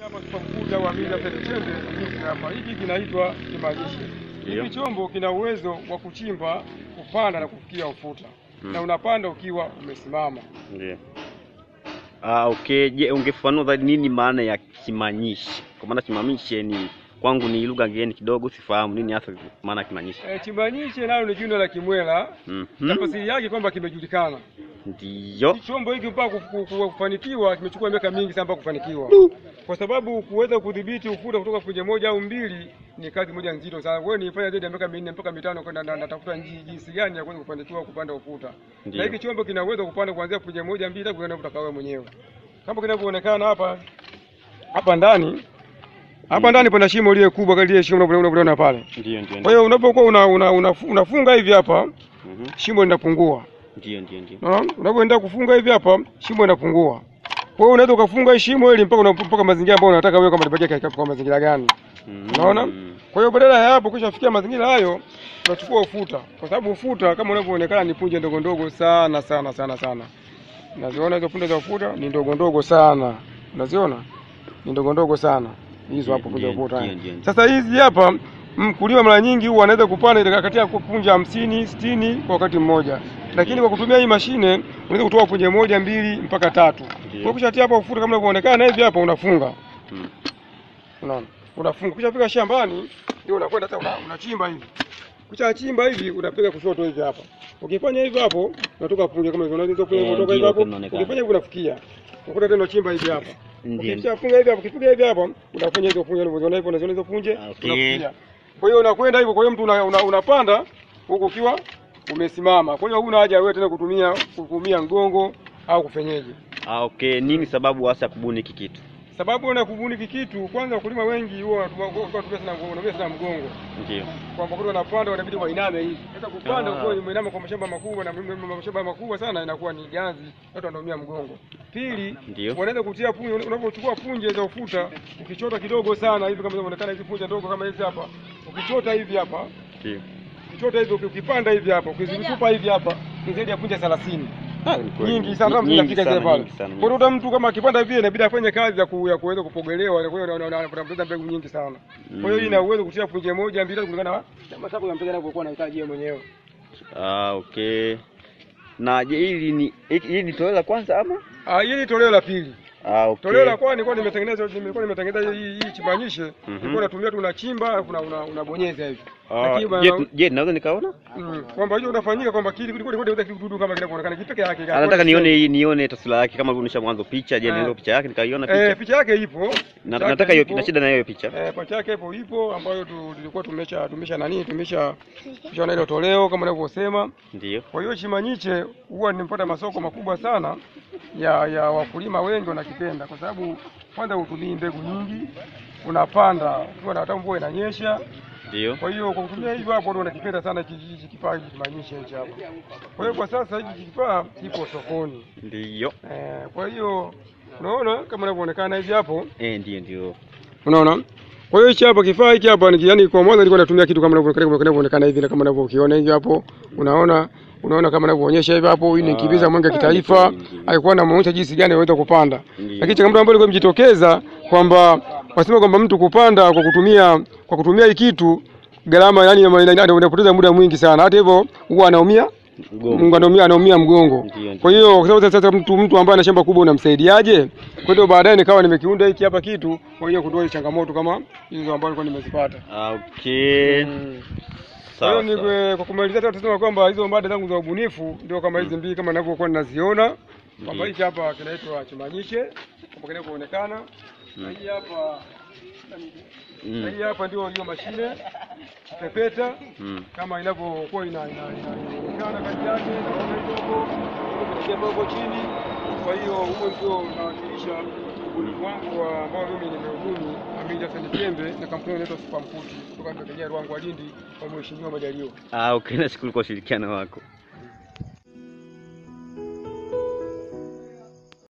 Hapa tupakuja wa hapa. Hiki kinaitwa kimalishe. Hiki chombo kina uwezo wa kuchimba, kupanda na kufikia ufuta hmm. na unapanda ukiwa umesimama. Ndio. Ah, okay. Je, ungefafanua zaidi nini maana ya kimanyishi? Kwa maana kimanyishi ni kwangu ni lugha ngeni kidogo, sifahamu nini hasa maana ya kimanyishi. E, kimanyishe nalo ni jina la Kimwela. Hmm. Tafsiri yake kwamba kimejulikana. Ndio. Chombo hiki mpaka kufanikiwa kimechukua miaka mingi sana mpaka kufanikiwa, kwa sababu kuweza kudhibiti ufuta kutoka punje moja au mbili ni kazi moja nzito sana. Wewe nifanya zaidi ya miaka minne mpaka mitano kwenda na- natafuta jinsi gani ya kuweza kufanikiwa kupanda ufuta, na hiki chombo kina uwezo kupanda kuanzia punje moja mbili hadi kwenda utakao wewe mwenyewe, kama kinavyoonekana hapa hapa ndani. Hapa ndani pana shimo lile kubwa, lile shimo unavyoona pale. Ndio, ndio. Kwa hiyo unapokuwa una, una, una, unafunga hivi hapa, Mhm. shimo linapungua. Ndio, ndio, ndio. Unaona? Unapoenda kufunga hivi hapa, shimo inapungua. Kwa hiyo unaweza ukafunga hii shimo ili mpaka mpaka mazingira ambayo unataka wewe kama libakia kaika kwa mazingira gani. Mhm. Unaona? Kwa hiyo badala ya hapo kishafikia mazingira hayo, unachukua ufuta. Kwa sababu ufuta kama unavyoonekana ni punje ndogo ndogo sana sana sana sana. Unaziona hizo punje za ufuta ni ndogo ndogo sana. Unaziona? Ni ndogo ndogo sana. Hizo hapo punje za ufuta. Sasa hizi hapa mkulima mara nyingi huwa anaweza kupanda kati ya punje hamsini, sitini kwa wakati mmoja, lakini kwa kutumia hii mashine unaweza kutoa punje moja, mbili mpaka tatu. Kwa kishatia hapa ufuta kama unavyoonekana hivi hapa, unafunga Mhm. unaona, unafunga. Ukishafika shambani ndio unakwenda sasa unachimba hivi. Ukishachimba hivi unapiga kushoto hivi hapa. Ukifanya hivi hapo unatoka punje kama hivi. unaweza kutoka kutoka hivi hapo. Ukifanya hivi unafikia. Unakuta tena unachimba hivi hapa. Ukishafunga hivi hapo, ukipiga hivi hapo, unafanya hizo punje unazoona hivi unaziona hizo punje, unafikia. Kwa hiyo unakwenda hivyo, kwa hiyo mtu una, una, unapanda huko ukiwa umesimama. Kwa hiyo huna haja wewe tena kutumia kutumia mgongo au kufenyeje. Ah, okay. Nini sababu hasa kubuni hiki kitu? Sababu na kubuni hiki kitu, kwanza wakulima wengi huwa wanatumia sana mgongo, wanatumia sana mgongo. Ndio. Kwa sababu wanapanda wanabidi wainame hivi. Sasa kupanda Ah. ukiwa inama kwa mashamba makubwa na mashamba makubwa sana inakuwa ni ganzi, watu wanaumia mgongo. Pili, wanaweza kutia punje, unapochukua punje za ufuta, ukichota kidogo sana hivi kama inaonekana hizi punje ndogo kama hizi hapa. Ukichota hivi hapa, Ndio. Ukichota hivi ukipanda hivi hapa, ukizitupa hivi hapa, ni zaidi ya 30. Ah. Nyingi sana zinafika zile pale. Kwa hiyo mtu kama akipanda hivi inabidi afanye kazi ya kuya kuweza kupogelewa, kwa hiyo anapoteza mbegu nyingi sana. Kwa hiyo hii ina uwezo kutia punje moja mbili kulingana na na masafa ya mbegu anavyokuwa anahitaji yeye mwenyewe. Ah, okay. Na je, hili ni hili hili ni toleo la kwanza ama? Ah, hili ni toleo la pili. Ah, okay. Toleo la kwani nilikuwa nimetengeneza nilikuwa nimetengeneza hii hii chimbanyishe. mm -hmm. natumia tu unachimba alafu una- una- unabonyeza hivi. Ah, je, je, naweza nikaona? Mm, kwamba hiyo unafanyika kwamba kile kulikuwa kulikuwa kidudu kama kinavyoonekana kipeke yake. Anataka nione hii nione taswira yake kama ulivyoonyesha mwanzo picha. Je, ndio picha yake nikaiona picha. Eh, picha. yake ipo. Na, nataka hiyo kina shida na hiyo picha. Eh, picha yake ipo ipo ambayo tu- tulikuwa tumesha tumesha nani tumesha tumeshaona ile toleo kama unavyosema. Ndio. Kwa hiyo chimanyiche huwa nimpata masoko makubwa sana ya ya wakulima wengi wanakipenda, kwa sababu kwanza hutumii mbegu nyingi, unapanda ukiwa na hata mvua inanyesha. Ndio. Kwa hiyo kwa kutumia hivyo hapo, ndio wanakipenda sana hiki hiki kifaa hiki chimanyishe hichi hapo. Kwa hiyo kwa sasa hiki kifaa kipo sokoni Ndio. eh, kwa hiyo unaona kama inavyoonekana hivi hapo, Eh, ndio ndio. unaona kwa hiyo hichi hapa kifaa hiki hapa ni yani, kwa mwanzo nilikuwa natumia kitu kama inavyoonekana hivi na kama unavyokiona hivi hapo, unaona unaona kama anavyoonyesha hivi hapo. Hii ni Ah, mkimbiza mwenge wa ah, kitaifa, alikuwa anamuonyesha jinsi gani anaweza kupanda, lakini changamoto ambayo ilikuwa imejitokeza kwamba wasema kwamba mtu kupanda kwa kutumia kwa kutumia hii kitu gharama, yani unapoteza muda mwingi sana, hata hivyo huwa anaumia Mungu anaumia anaumia mgongo. Kwa hiyo kwa sababu sasa mtu mtu ambaye ana shamba kubwa unamsaidiaje? Kwa hiyo baadaye nikawa nimekiunda hiki hapa kitu kwa hiyo kutoa changamoto kama hizo ambazo nilikuwa nimezipata. Okay. Mm. Kwa hiyo ni kwa kumalizia tu tunasema kwamba hizo mada zangu za ubunifu ndio kama hizi mbili kama ninavyokuwa ninaziona. Kwamba hichi hapa kinaitwa chimanyike kama kinavyoonekana. Na hii hapa na Mm. hii hapa ndio hiyo mashine pepeta Mm. kama inavyokuwa ina- ina- inaonekana kazi yake na kidogo kidogo chini. Kwa hiyo huo ndio unawakilisha ubunifu wangu wa ambao mimi nimeubuni Hamid Hassan Jembe na kampuni inaitwa Super Mkuti kutoka Tanzania Ruangwa Lindi kwa Mheshimiwa Majaliwa. Ah, okay. Nashukuru kwa ushirikiano wako.